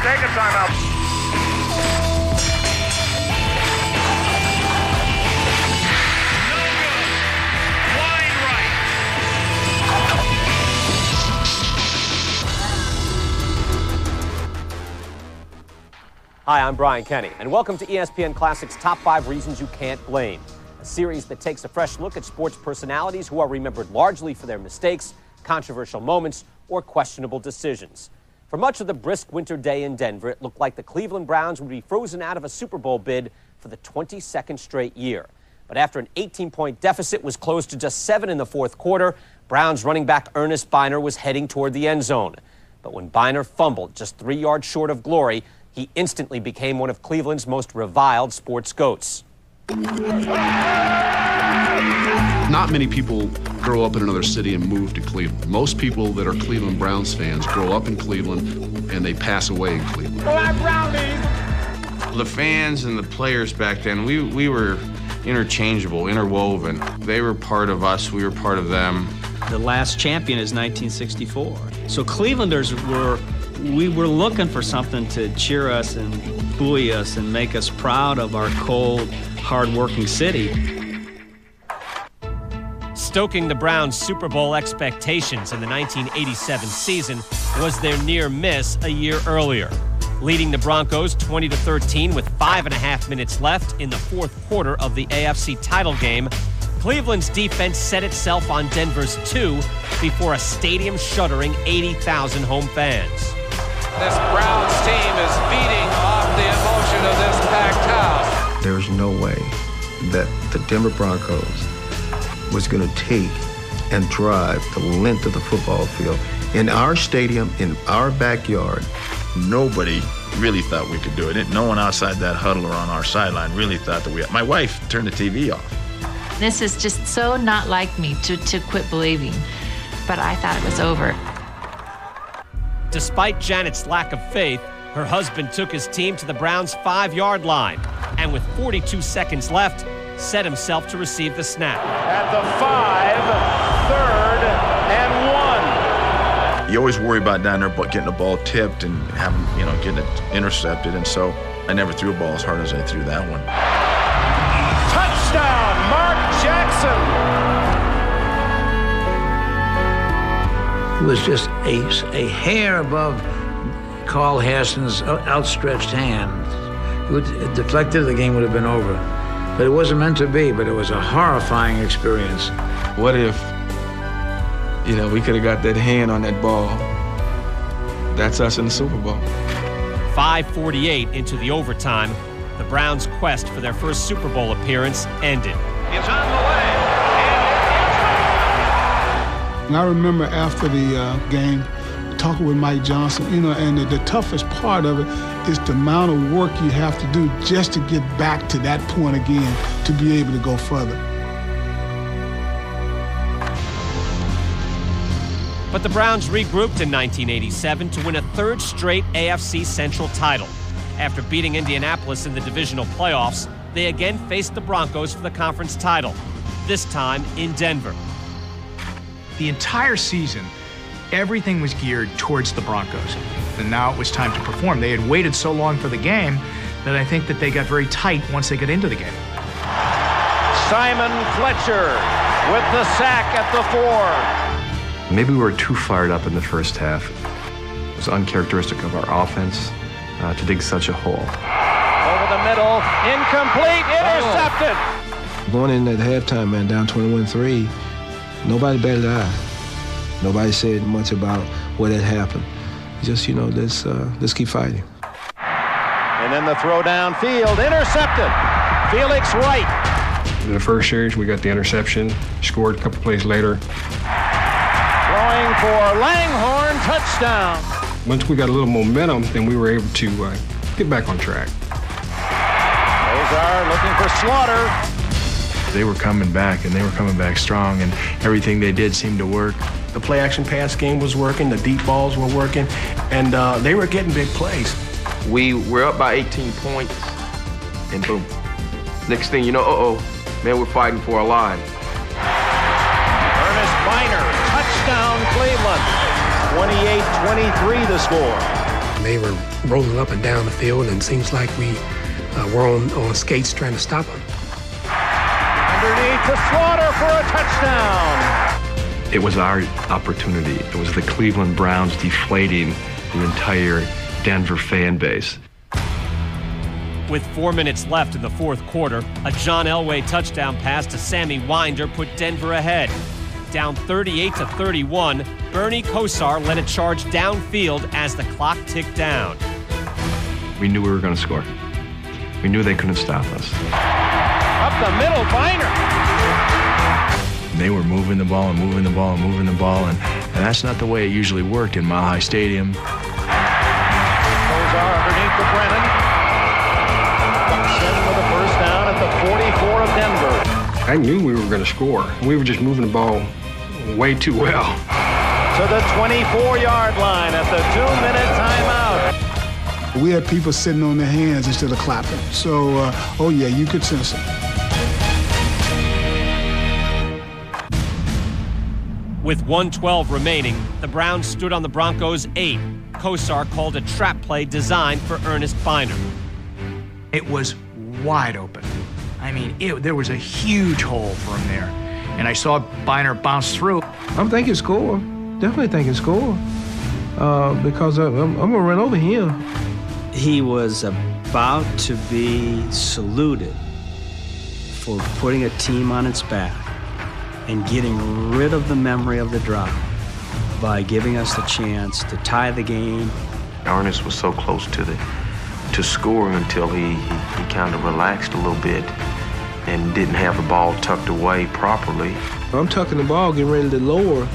Take a timeout. Hi, I'm Brian Kenny, and welcome to ESPN Classic's Top 5 Reasons You Can't Blame, a series that takes a fresh look at sports personalities who are remembered largely for their mistakes, controversial moments, or questionable decisions. For much of the brisk winter day in Denver, it looked like the Cleveland Browns would be frozen out of a Super Bowl bid for the 22nd straight year. But after an 18 point deficit was closed to just seven in the fourth quarter, Browns running back Earnest Byner was heading toward the end zone. But when Byner fumbled just three yards short of glory, he instantly became one of Cleveland's most reviled sports goats. Not many people grow up in another city and move to Cleveland. Most people that are Cleveland Browns fans grow up in Cleveland and they pass away in Cleveland. The fans and the players back then, we, we were interchangeable, interwoven. They were part of us, we were part of them. The last champion is 1964. So Clevelanders were, we were looking for something to cheer us and buoy us and make us proud of our cold, hard-working city. Stoking the Browns' Super Bowl expectations in the 1987 season was their near miss a year earlier, leading the Broncos 20 to 13 with five and a half minutes left in the fourth quarter of the AFC title game. Cleveland's defense set itself on Denver's two before a stadium shuddering 80,000 home fans. This Browns team is feeding off the emotion of this packed house. There's no way that the Denver Broncos was going to take and drive the length of the football field in our stadium, in our backyard. Nobody really thought we could do it. No one outside that huddle or on our sideline really thought that we. My wife turned the TV off. This is just so not like me to, to quit believing. But I thought it was over. Despite Janet's lack of faith, her husband took his team to the Browns' five yard line and, with 42 seconds left, set himself to receive the snap. At the five, third and one. You always worry about down there but getting the ball tipped and having, you know, getting it intercepted. And so I never threw a ball as hard as I threw that one. Touchdown, Mark Jackson. It was just a, a hair above Carl Hairston's outstretched hand. It, would, it deflected, the game would have been over. But it wasn't meant to be, but it was a horrifying experience. What if, you know, we could have got that hand on that ball? That's us in the Super Bowl. 548 into the overtime, the Browns' quest for their first Super Bowl appearance ended. It's on the way. And I remember after the uh, game talking with Mike Johnson, you know, and the, the toughest part of it is the amount of work you have to do just to get back to that point again to be able to go further. But the Browns regrouped in 1987 to win a third straight AFC Central title. After beating Indianapolis in the divisional playoffs, they again faced the Broncos for the conference title, this time in Denver. The entire season, everything was geared towards the Broncos. And now it was time to perform. They had waited so long for the game that I think that they got very tight once they got into the game. Simon Fletcher with the sack at the four. Maybe we were too fired up in the first half. It was uncharacteristic of our offense uh, to dig such a hole. Over the middle, incomplete, intercepted. Going in at halftime, man, down 21 3, nobody batted an eye. Nobody said much about what had happened. Just, you know, let's, uh, let's keep fighting. And then the throw downfield, intercepted. Felix Wright. In the first series, we got the interception, scored a couple plays later. Throwing for Langhorne, touchdown. Once we got a little momentum, then we were able to uh, get back on track. Kosar looking for Slaughter. They were coming back, and they were coming back strong, and everything they did seemed to work. The play action pass game was working, the deep balls were working, and uh, they were getting big plays. We were up by 18 points, and boom. Next thing you know, uh oh, man, we're fighting for our lives. Earnest Byner, touchdown Cleveland. 28-23 the score. they were rolling up and down the field, and it seems like we uh, were on, on skates trying to stop them. Underneath to Slaughter for a touchdown. It was our opportunity. It was the Cleveland Browns deflating the entire Denver fan base. With four minutes left in the fourth quarter, a John Elway touchdown pass to Sammy Winder put Denver ahead. Down 38 to 31, Bernie Kosar led a charge downfield as the clock ticked down. We knew we were going to score. We knew they couldn't stop us. Up the middle, Byner. They were moving the ball and moving the ball and moving the ball, and, and that's not the way it usually worked in Mile High Stadium. Kosar underneath to Brennan. Bucks in with a first down at the 44 of Denver. I knew we were going to score. We were just moving the ball way too well. To the 24-yard line at the two-minute timeout. We had people sitting on their hands instead of clapping. So, uh, oh yeah, you could sense it. With 112 remaining, the Browns stood on the Broncos' eight. Kosar called a trap play designed for Earnest Byner. It was wide open. I mean, it, there was a huge hole for him there. And I saw Byner bounce through. I'm thinking score. Definitely thinking score. Uh, because I'm, I'm going to run over him. He was about to be saluted for putting a team on its back and getting rid of the memory of the drop by giving us the chance to tie the game. Earnest was so close to the to scoring until he, he, he kind of relaxed a little bit and didn't have the ball tucked away properly. I'm tucking the ball, getting ready to lower.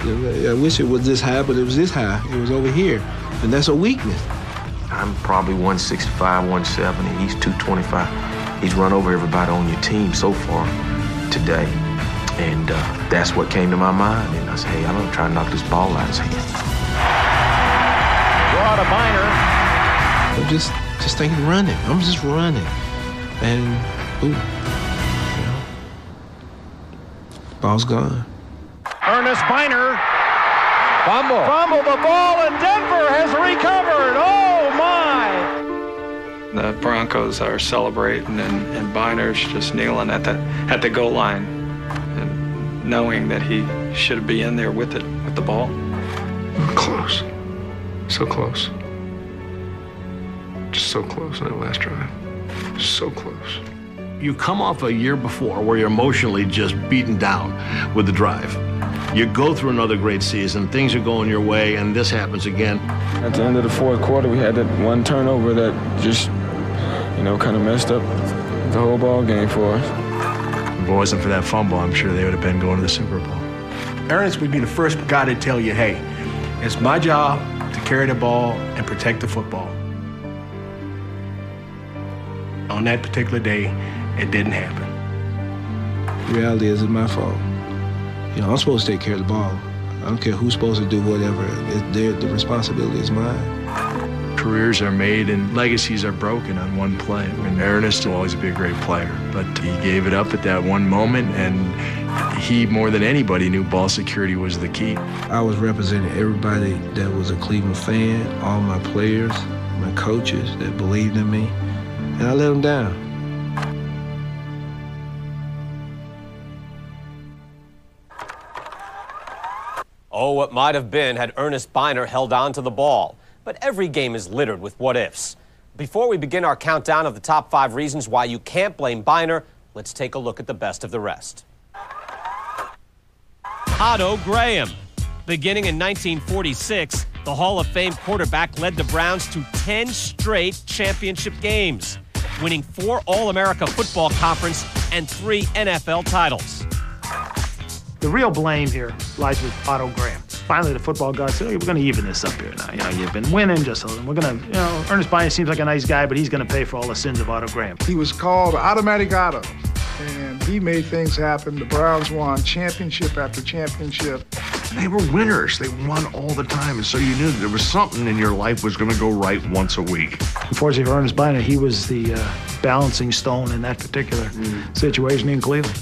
I wish it was this high, but it was this high. It was over here. And that's a weakness. I'm probably 165, 170. He's 225. He's run over everybody on your team so far today. And uh, that's what came to my mind. And I said, hey, I'm going to try and knock this ball out of his hand. Draw to Byner. I'm just just thinking running. I'm just running. And ooh, you know, ball's gone. Earnest Byner. Fumble. Fumble the ball, and Denver has recovered. Oh, my. The Broncos are celebrating, and, and Byner's just kneeling at the, at the goal line, and knowing that he should be in there with it, with the ball. Close. So close. Just so close on that last drive. So close. You come off a year before where you're emotionally just beaten down with the drive. You go through another great season, things are going your way, and this happens again. At the end of the fourth quarter, we had that one turnover that just, you know, kind of messed up the whole ball game for us. If it wasn't for that fumble, I'm sure they would have been going to the Super Bowl. Earnest would be the first guy to tell you, hey, it's my job to carry the ball and protect the football. On that particular day, it didn't happen. The reality is, it's my fault. You know, I'm supposed to take care of the ball. I don't care who's supposed to do whatever. It, the responsibility is mine. Careers are made and legacies are broken on one play. And Earnest will always be a great player, but he gave it up at that one moment, and he, more than anybody, knew ball security was the key. I was representing everybody that was a Cleveland fan, all my players, my coaches that believed in me, and I let them down. Oh, what might have been had Earnest Byner held on to the ball. But every game is littered with what ifs. Before we begin our countdown of the top five reasons why you can't blame Byner, let's take a look at the best of the rest. Otto Graham. Beginning in 1946, the Hall of Fame quarterback led the Browns to 10 straight championship games, winning four All America Football Conference and three NFL titles. The real blame here lies with Otto Graham. Finally, the football gods said, "Hey, we're going to even this up here now. You know, you've been winning, just a little. We're going to, you know, Earnest Byner seems like a nice guy, but he's going to pay for all the sins of Otto Graham." He was called Automatic Otto, and he made things happen. The Browns won championship after championship. They were winners. They won all the time, and so you knew there was something in your life was going to go right once a week. Unfortunately for Earnest Byner, he was the uh, balancing stone in that particular situation in Cleveland.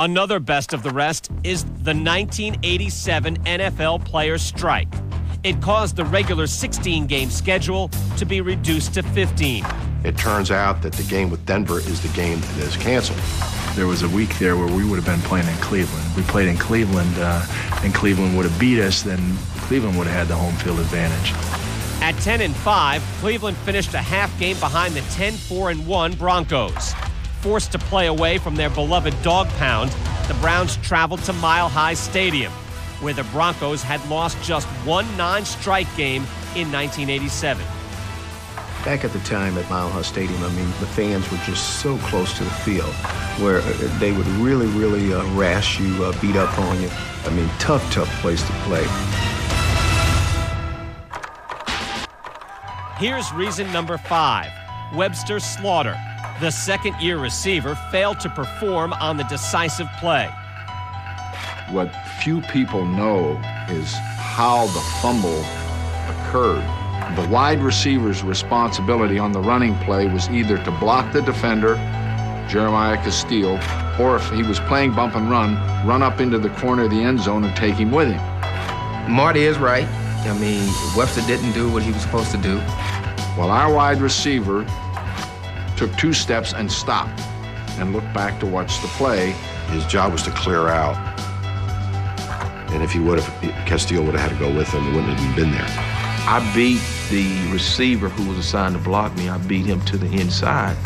Another best of the rest is the 1987 NFL players' strike. It caused the regular 16 game schedule to be reduced to 15. It turns out that the game with Denver is the game that is canceled. There was a week there where we would have been playing in Cleveland. We played in Cleveland uh, and Cleveland would have beat us, then Cleveland would have had the home field advantage. At 10 and 5, Cleveland finished a half game behind the 10 4 and 1 Broncos. Forced to play away from their beloved dog pound, the Browns traveled to Mile High Stadium, where the Broncos had lost just one non strike game in 1987. Back at the time at Mile High Stadium, I mean, the fans were just so close to the field where uh, they would really, really uh, rash you, uh, beat up on you. I mean, tough, tough place to play. Here's reason number five Webster Slaughter, the second year receiver, failed to perform on the decisive play. What few people know is how the fumble occurred. The wide receiver's responsibility on the running play was either to block the defender, Jeremiah Castille, or if he was playing bump and run, run up into the corner of the end zone and take him with him. Marty is right. I mean, Webster didn't do what he was supposed to do. Well, our wide receiver took two steps and stopped and looked back to watch the play. His job was to clear out. And if he would have, Castille would have had to go with him, he wouldn't have even been there. I beat the receiver who was assigned to block me. I beat him to the inside.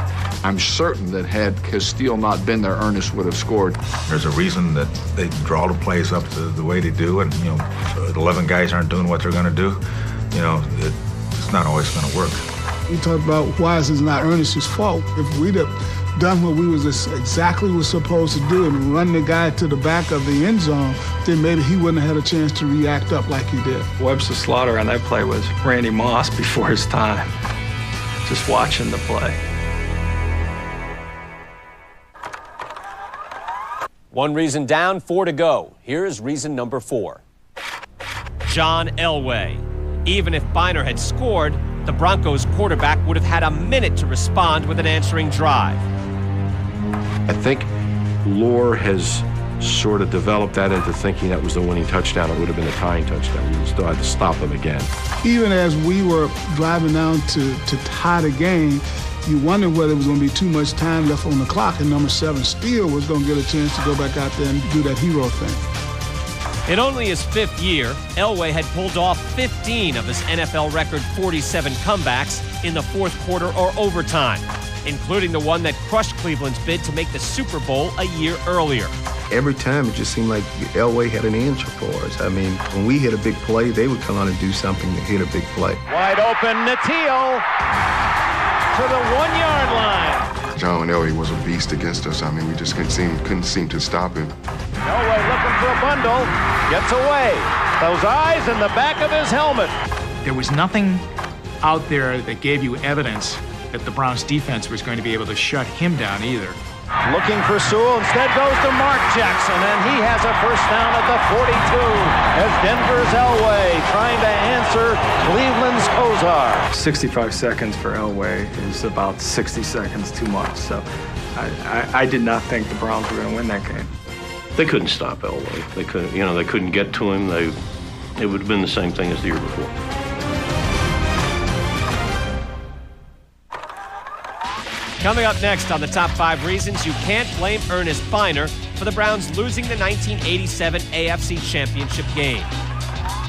I'm certain that had Castille not been there, Earnest would have scored. There's a reason that they draw the plays up the, the way they do, and you know, 11 guys aren't doing what they're going to do. You know, it, it's not always going to work. You talk about why this is it not Earnest's fault? If we'd have done what we was exactly was supposed to do and run the guy to the back of the end zone, then maybe he wouldn't have had a chance to react up like he did. Webster Slaughter on that play was Randy Moss before his time. Just watching the play. One reason down, four to go. Here's reason number four John Elway. Even if Byner had scored, the Broncos quarterback would have had a minute to respond with an answering drive. I think Lore has sort of developed that into thinking that was the winning touchdown. It would have been a tying touchdown. We still had to stop him again. Even as we were driving down to, to tie the game, you wondered whether it was going to be too much time left on the clock, and number seven Steele was going to get a chance to go back out there and do that hero thing. In only his fifth year, Elway had pulled off 15 of his NFL record 47 comebacks in the fourth quarter or overtime, including the one that crushed Cleveland's bid to make the Super Bowl a year earlier. Every time it just seemed like Elway had an answer for us. I mean, when we hit a big play, they would come on and do something to hit a big play. Wide open, Nattiel to the one yard line. John Elway was a beast against us. I mean, we just couldn't seem, couldn't seem to stop him. Elway looking for a bundle, gets away. Those eyes in the back of his helmet. There was nothing out there that gave you evidence that the Browns defense was going to be able to shut him down either. Looking for Sewell, instead goes to Mark Jackson, and he has a first down at the 42 as Denver's Elway trying to answer Cleveland's Kosar. 65 seconds for Elway is about 60 seconds too much. So I, I, I did not think the Browns were going to win that game. They couldn't stop Elway. They couldn't, you know, they couldn't get to him. They, it would have been the same thing as the year before. Coming up next on the top five reasons you can't blame Earnest Byner for the Browns losing the 1987 AFC Championship game.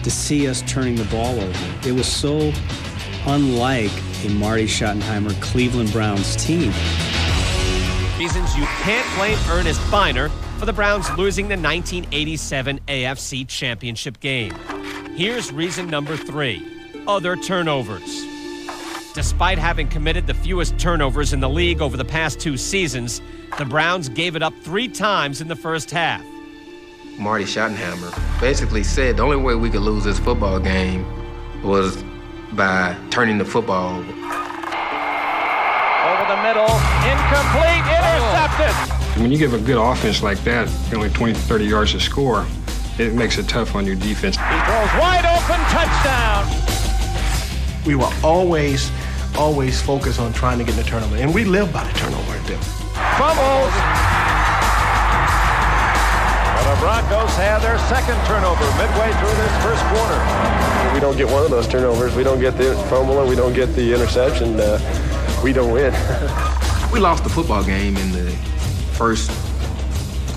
To see us turning the ball over, it was so unlike a Marty Schottenheimer Cleveland Browns team. Reasons you can't blame Earnest Byner for the Browns losing the 1987 AFC Championship game. Here's reason number three other turnovers. Despite having committed the fewest turnovers in the league over the past two seasons, the Browns gave it up three times in the first half. Marty Schottenheimer basically said the only way we could lose this football game was by turning the football over. Over the middle, incomplete, intercepted. When you give a good offense like that, only 20, 30 yards to score, it makes it tough on your defense. He throws wide open, touchdown. We were always, always focused on trying to get the turnover, and we live by the turnover at Denver. Fumbles. Broncos have their second turnover midway through this first quarter. We don't get one of those turnovers. We don't get the fumble and we don't get the interception. Uh, we don't win. we lost the football game in the first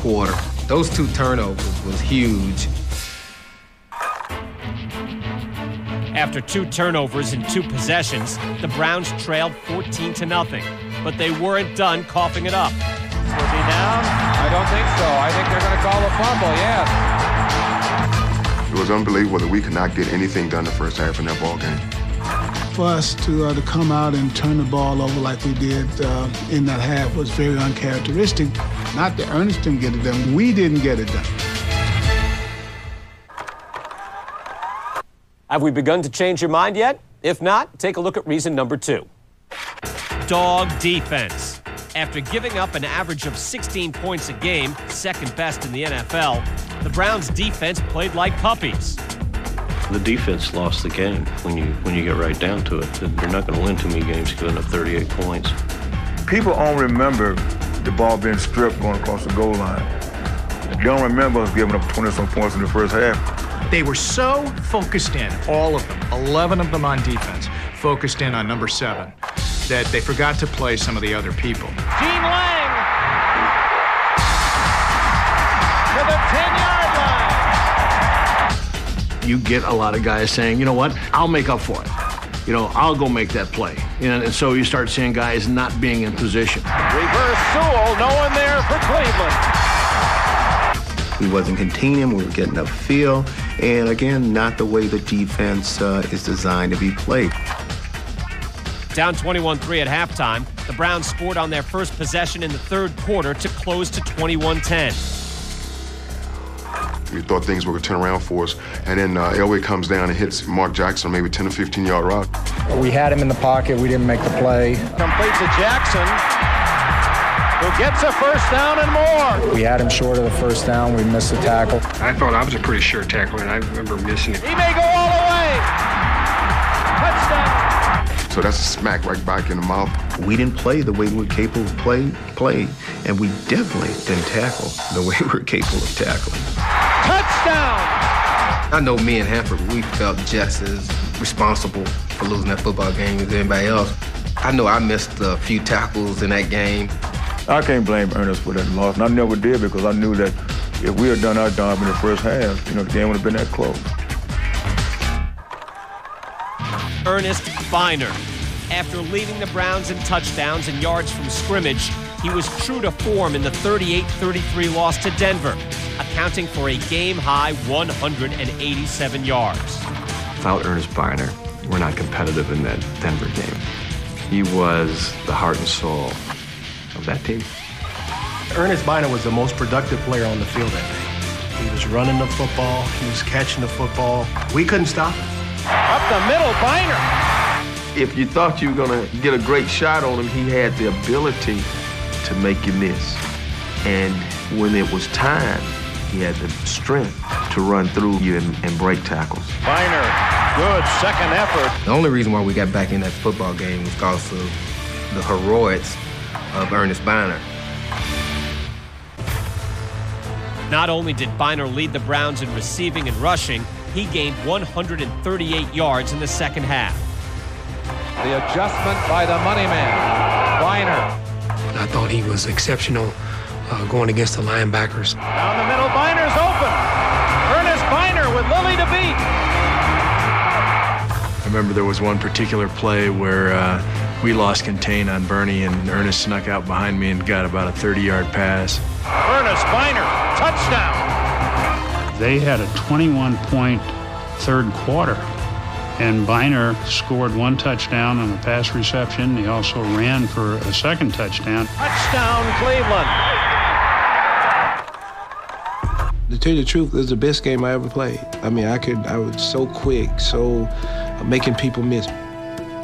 quarter. Those two turnovers was huge. After two turnovers in two possessions, the Browns trailed 14 to nothing, but they weren't done coughing it up. Will be down? I don't think so. I think they're going to call a fumble. Yes. It was unbelievable that we could not get anything done the first half in that ball game. For us to uh, to come out and turn the ball over like we did uh, in that half was very uncharacteristic. Not that Earnest didn't get it done, we didn't get it done. Have we begun to change your mind yet? If not, take a look at reason number two. Dog defense. After giving up an average of 16 points a game, second best in the NFL, the Browns defense played like puppies. The defense lost the game when you when you get right down to it. You're not going to win too many games giving up 38 points. People only remember the ball being stripped going across the goal line. They don't remember us giving up 20 some points in the first half. They were so focused in, all of them, 11 of them on defense, focused in on number seven, that they forgot to play some of the other people. Gene Lang to the 10 yard line. You get a lot of guys saying, you know what, I'll make up for it. You know, I'll go make that play. You know, and so you start seeing guys not being in position. Reverse Sewell, no one there for Cleveland. We wasn't containing him. We were getting upfield. And again, not the way the defense uh, is designed to be played. Down 21 3 at halftime, the Browns scored on their first possession in the third quarter to close to 21 10. We thought things were going to turn around for us. And then uh, Elway comes down and hits Mark Jackson, maybe 10 or 15 yard route. We had him in the pocket. We didn't make the play. Completes to Jackson who gets a first down and more. We had him short of the first down. We missed the tackle. I thought I was a pretty sure tackle, and I remember missing it. He may go all the way. Touchdown. So that's a smack right back in the mouth. We didn't play the way we were capable of play, play, and we definitely didn't tackle the way we were capable of tackling. Touchdown! I know me and Hanford, we felt just as responsible for losing that football game as anybody else. I know I missed a few tackles in that game. I can't blame Earnest for that loss, and I never did because I knew that if we had done our job in the first half, you know, the game would have been that close. Earnest Byner. After leading the Browns in touchdowns and yards from scrimmage, he was true to form in the 38-33 loss to Denver, accounting for a game-high 187 yards. Without Earnest Byner, we're not competitive in that Denver game. He was the heart and soul of that team. Earnest Byner was the most productive player on the field that day. He was running the football, he was catching the football. We couldn't stop him. Up the middle, Byner. If you thought you were going to get a great shot on him, he had the ability to make you miss. And when it was time, he had the strength to run through you and, and break tackles. Byner, good second effort. The only reason why we got back in that football game was because of the heroics of Earnest Byner. Not only did Byner lead the Browns in receiving and rushing, he gained 138 yards in the second half. The adjustment by the money man, Byner. I thought he was exceptional uh, going against the linebackers. Byner to beat. I remember there was one particular play where uh, we lost contain on Bernie, and Earnest snuck out behind me and got about a 30-yard pass. Earnest Byner, touchdown. They had a 21-point third quarter, and Byner scored one touchdown on a pass reception. He also ran for a second touchdown. Touchdown, Cleveland. To tell you the truth, it was the best game I ever played. I mean, I could, I was so quick, so uh, making people miss.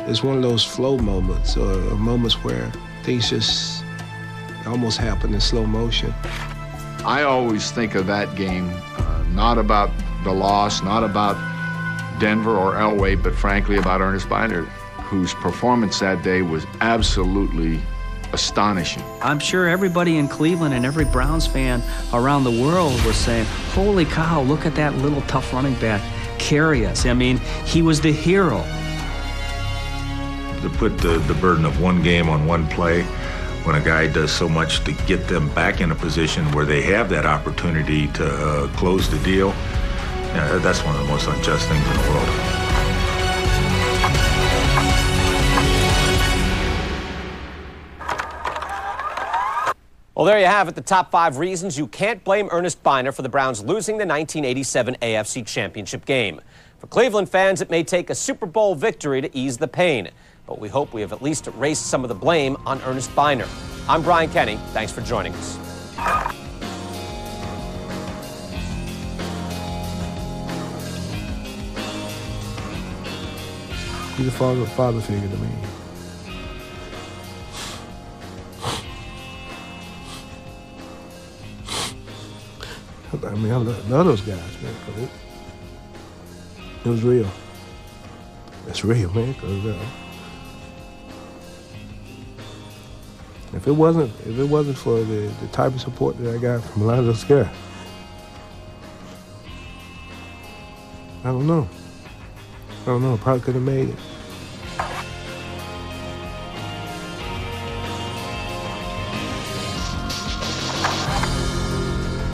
It's one of those flow moments, or moments where things just almost happen in slow motion. I always think of that game uh, not about the loss, not about Denver or Elway, but frankly about Earnest Byner, whose performance that day was absolutely astonishing. I'm sure everybody in Cleveland and every Browns fan around the world was saying, Holy cow, look at that little tough running back carry us. I mean, he was the hero. To put the, the burden of one game on one play when a guy does so much to get them back in a position where they have that opportunity to uh, close the deal, yeah, that's one of the most unjust things in the world. Well, there you have it, the top five reasons you can't blame Earnest Byner for the Browns losing the 1987 AFC Championship game. For Cleveland fans, it may take a Super Bowl victory to ease the pain, but we hope we have at least erased some of the blame on Earnest Byner. I'm Brian Kenny. Thanks for joining us. He's a father, father figure to me. I mean, I love, love those guys, man. 'cause It, it was real. It's real, man. 'cause, uh, if it wasn't, if it wasn't for the, the type of support that I got from a lot of those guys, I don't know. I don't know. Probably could have made it.